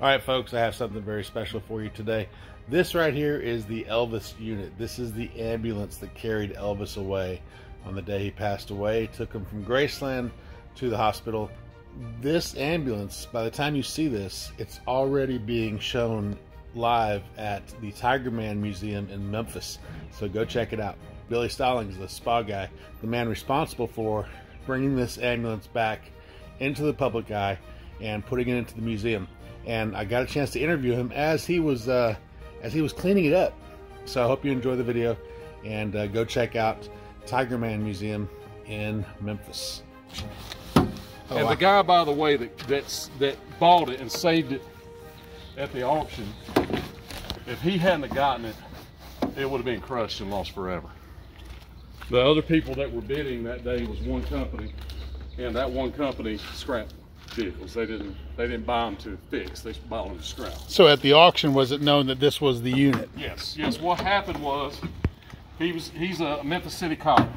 All right, folks, I have something very special for you today. This right here is the Elvis unit. This is the ambulance that carried Elvis away on the day he passed away. Took him from Graceland to the hospital. This ambulance, by the time you see this, it's already being shown live at the Tiger Man Museum in Memphis. So go check it out. Billy Stallings, the spa guy, the man responsible for bringing this ambulance back into the public eye and putting it into the museum and I got a chance to interview him as he was uh, as he was cleaning it up. So I hope you enjoy the video and uh, go check out Tiger Man Museum in Memphis. Oh, and the guy, by the way, that that's, that bought it and saved it at the auction, if he hadn't gotten it, it would have been crushed and lost forever. The other people that were bidding that day was one company, and that one company scrapped vehicles. They didn't they didn't buy them to fix. They bought them to scrap. So at the auction, was it known that this was the unit? Yes, yes. What happened was he was he's a Memphis City cop.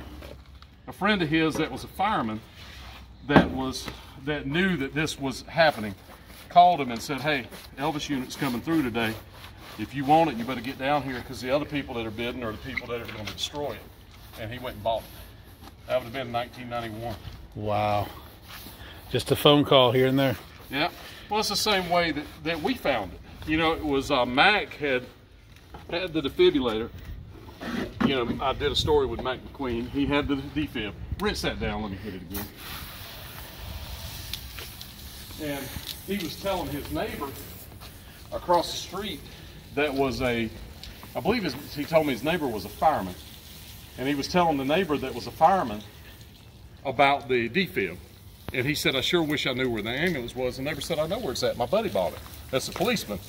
A friend of his that was a fireman that was that knew that this was happening called him and said, "Hey, Elvis unit's coming through today. If you want it, you better get down here because the other people that are bidding are the people that are going to destroy it." And he went and bought it. That would have been 1991. Wow. Just a phone call here and there. Yeah. Well, it's the same way that, that we found it. You know, it was uh, Mac had had the defibrillator. You know, I did a story with Mac McQueen. He had the defib. Rinse that down. Let me hit it again. And he was telling his neighbor across the street that was a, I believe his, he told me his neighbor was a fireman. And he was telling the neighbor that was a fireman about the defib. And he said, I sure wish I knew where the ambulance was. And neighbor said, I know where it's at. My buddy bought it. That's a policeman.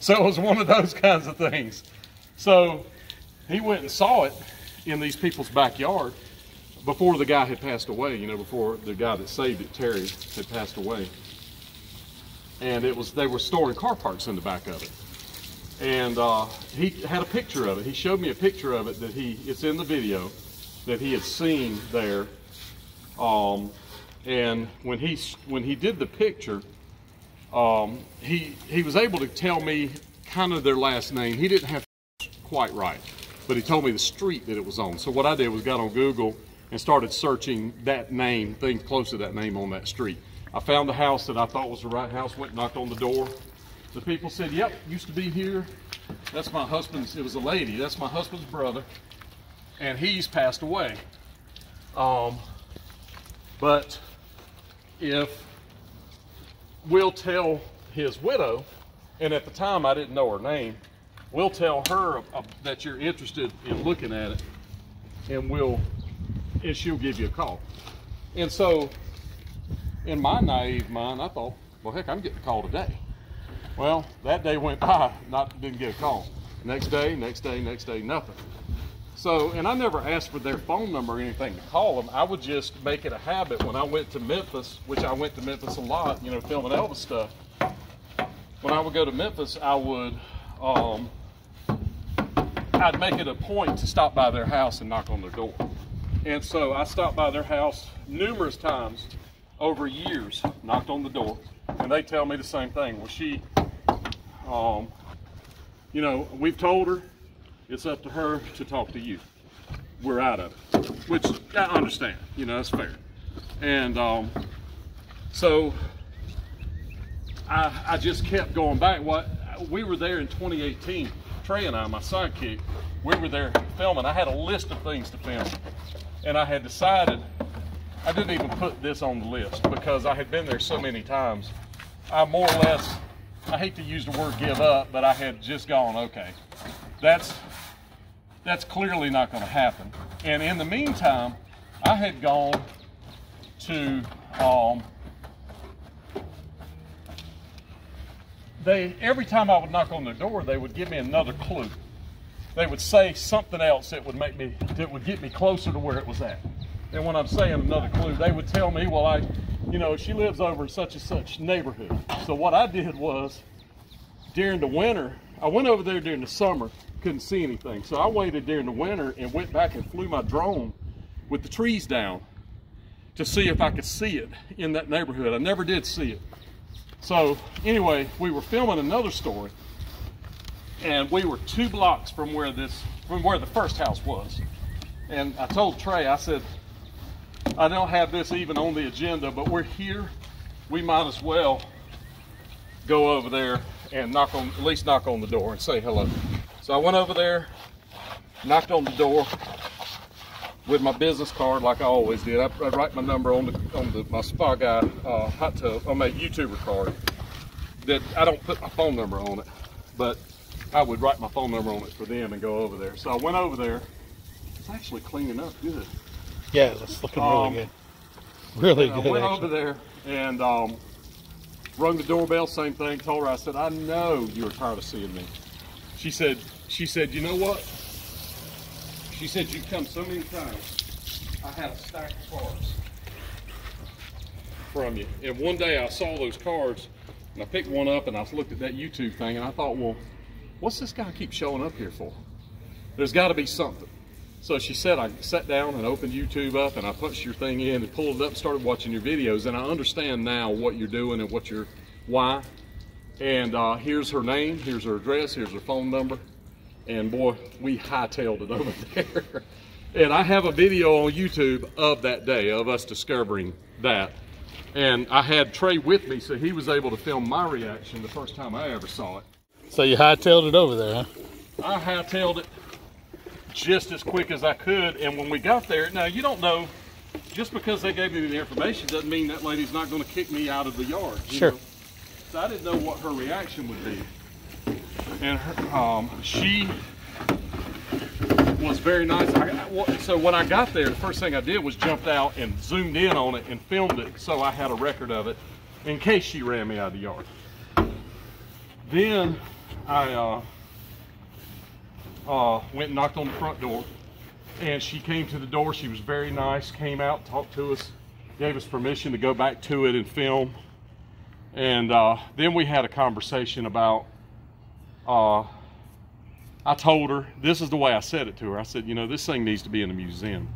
So it was one of those kinds of things. So he went and saw it in these people's backyard before the guy had passed away, you know, before the guy that saved it, Terry, had passed away. And it was they were storing car parts in the back of it. And uh, he had a picture of it. He showed me a picture of it that he, it's in the video, that he had seen there um, and when he when he did the picture, um, he he was able to tell me kind of their last name. He didn't have quite right, but he told me the street that it was on. So what I did was got on Google and started searching that name, things close to that name on that street. I found the house that I thought was the right house. Went knocked on the door. The people said, "Yep, used to be here. That's my husband's. It was a lady. That's my husband's brother, and he's passed away." Um, but if we'll tell his widow, and at the time I didn't know her name, we'll tell her uh, that you're interested in looking at it, and we'll, and she'll give you a call. And so, in my naive mind, I thought, well, heck, I'm getting a call today. Well, that day went by, not didn't get a call. Next day, next day, next day, nothing. So, and I never asked for their phone number or anything to call them. I would just make it a habit when I went to Memphis, which I went to Memphis a lot, you know, filming Elvis stuff. When I would go to Memphis, I would, um, I'd make it a point to stop by their house and knock on their door. And so I stopped by their house numerous times over years, knocked on the door, and they tell me the same thing. Well, she, um, you know, we've told her it's up to her to talk to you. We're out of it, which I understand. You know, that's fair. And um, so I, I just kept going back. What we were there in 2018. Trey and I, my sidekick, we were there filming. I had a list of things to film, and I had decided I didn't even put this on the list because I had been there so many times. I more or less, I hate to use the word give up, but I had just gone, okay, that's that's clearly not going to happen. And in the meantime, I had gone to um, they every time I would knock on their door, they would give me another clue. They would say something else that would make me that would get me closer to where it was at. And when I'm saying another clue, they would tell me, well, I, you know, she lives over in such and such neighborhood. So what I did was during the winter, I went over there during the summer couldn't see anything. So I waited during the winter and went back and flew my drone with the trees down to see if I could see it in that neighborhood. I never did see it. So anyway, we were filming another story, and we were two blocks from where this from where the first house was. And I told Trey, I said, I don't have this even on the agenda, but we're here. We might as well go over there and knock on at least knock on the door and say hello. So I went over there, knocked on the door with my business card like I always did. I, I write my number on the on the my spa guy uh, hot tub on my YouTuber card. That I don't put my phone number on it, but I would write my phone number on it for them and go over there. So I went over there. It's actually cleaning up good. Yeah, it's looking Um, really good. Really I went actually. over there and um, rung the doorbell. Same thing. Told her I said, "I know you are tired of seeing me." She said, "She said, you know what?" She said, "You've come so many times. I had a stack of cards from you, and one day I saw those cards, and I picked one up, and I looked at that YouTube thing, and I thought, well, what's this guy keep showing up here for? There's got to be something." So she said, I sat down and opened YouTube up and I punched your thing in and pulled it up and started watching your videos. And I understand now what you're doing and what you're, why. And uh, here's her name, here's her address, here's her phone number. And boy, we hightailed it over there. and I have a video on YouTube of that day, of us discovering that. And I had Trey with me, so he was able to film my reaction the first time I ever saw it. So you hightailed it over there, huh? I hightailed it just as quick as I could. And when we got there, now you don't know, just because they gave me the information doesn't mean that lady's not going to kick me out of the yard. Sure. know? So I didn't know what her reaction would be. And her, um, she was very nice. I, so when I got there, the first thing I did was jumped out and zoomed in on it and filmed it so I had a record of it in case she ran me out of the yard. Then I uh, uh, went and knocked on the front door. And she came to the door. She was very nice, came out, talked to us, gave us permission to go back to it and film. And uh, then we had a conversation about, uh, I told her, this is the way I said it to her. I said, you know, this thing needs to be in a museum.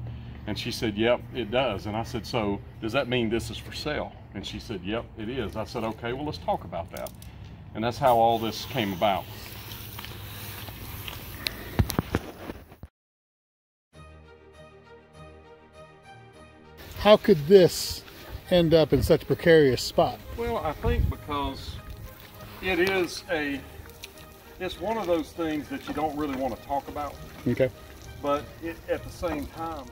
And she said, yep, it does. And I said, so does that mean this is for sale? And she said, yep, it is. I said, okay, well, let's talk about that. And that's how all this came about. How could this end up in such a precarious spot? Well, I think because it is a, it's one of those things that you don't really want to talk about, Okay. but it, at the same time,